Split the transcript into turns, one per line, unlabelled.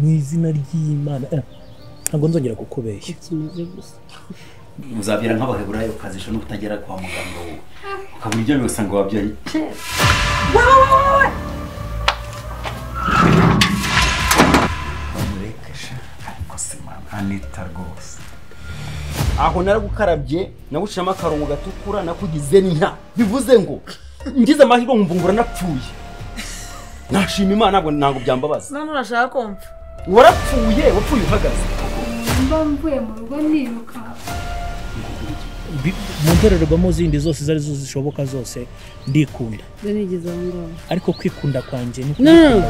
mu izina ry'imana ntabwo nzongera kukubeshya
muzabyara nk'abaheburayo ukazisha no kutagera kwa muganga wowe. Ukabura ibyo byose ngo wabyaye. Anita rwose. Aho naragukarabye nagucishamo akarongo gatukura nakugize nta bivuze ngo ngize amahirwe nkumva ngo uranapfuye nashima imana ntabwo ntabwo byambabaza.
None urashaka kumva?
Warapfuye wapfuye uhagaze.
Mba mvuye mu rugo niruka.
Mu ndorerwamo zindi zose izo ari zo zishoboka zose ndikunda. Ariko kwikunda kwanjye ni
No,